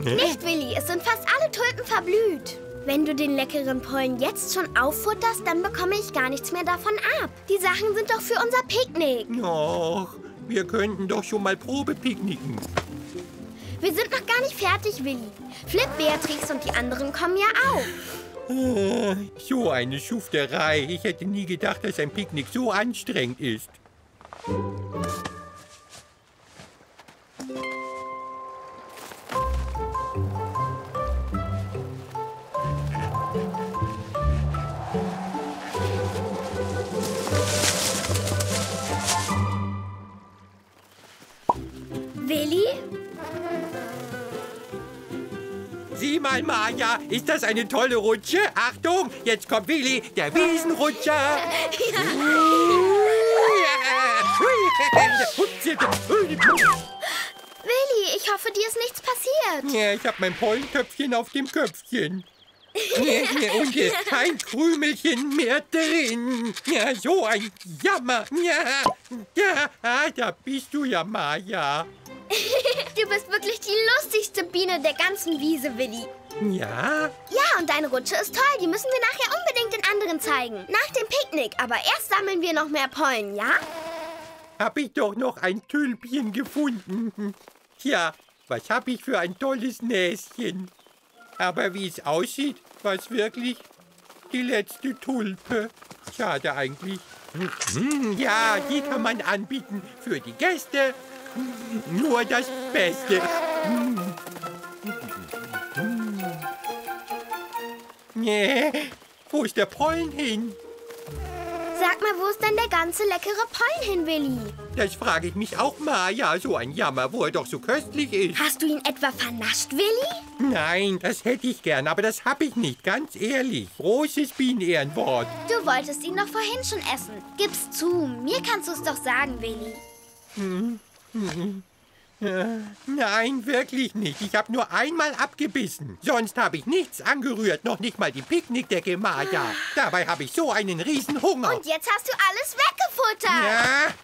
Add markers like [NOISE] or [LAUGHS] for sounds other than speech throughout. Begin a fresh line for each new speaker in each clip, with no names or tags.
Nicht, Willi. Es sind fast alle Tulpen verblüht. Wenn du den leckeren Pollen jetzt schon auffutterst, dann bekomme ich gar nichts mehr davon ab. Die Sachen sind doch für unser Picknick.
Och, wir könnten doch schon mal Probe picknicken.
Wir sind noch gar nicht fertig, Willi. Flip, Beatrix und die anderen kommen ja auch.
Oh, so eine Schufterei. Ich hätte nie gedacht, dass ein Picknick so anstrengend ist. Sieh mal, Maja, ist das eine tolle Rutsche? Achtung, jetzt kommt Willi, der Wiesenrutscher. [LAUGHS]
Willi, ich hoffe, dir ist nichts passiert.
Ja, ich habe mein Pollenköpfchen auf dem Köpfchen. Und hier ist kein Krümelchen mehr drin. Ja, so ein Jammer. Ja, ja, da bist du ja, Maja. [LAUGHS]
Du bist wirklich Biene der ganzen Wiese, Willi.
Ja?
Ja, und deine Rutsche ist toll. Die müssen wir nachher unbedingt den anderen zeigen. Nach dem Picknick. Aber erst sammeln wir noch mehr Pollen, ja?
Hab ich doch noch ein Tülpchen gefunden. [LAUGHS] Tja, was hab ich für ein tolles Näschen. Aber wie es aussieht, war es wirklich die letzte Tulpe. Schade eigentlich. [LAUGHS] Ja, die kann man anbieten für die Gäste. Nur das Beste. [LAUGHS] Nee, wo ist der Pollen hin?
Sag mal, wo ist denn der ganze leckere Pollen hin, Willi?
Das frage ich mich auch mal. Ja, so ein Jammer, wo er doch so köstlich ist.
Hast du ihn etwa vernascht, Willi?
Nein, das hätte ich gern, aber das hab ich nicht, ganz ehrlich. Großes Bienenehrenwort.
Du wolltest ihn doch vorhin schon essen. Gib's zu. Mir kannst du es doch sagen, Willi.
Nein, wirklich nicht. Ich habe nur einmal abgebissen. Sonst habe ich nichts angerührt, noch nicht mal die Picknickdecke Maja. Dabei habe ich so einen riesen Hunger.
Und jetzt hast du alles weggefuttert.
Ja,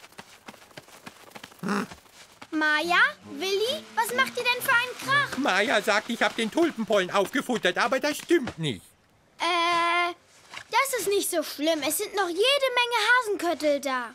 Maja, Willi, was macht ihr denn für einen Krach?
Maja sagt, ich habe den Tulpenpollen aufgefuttert, aber das stimmt nicht.
Äh, das ist nicht so schlimm. Es sind noch jede Menge Hasenköttel da.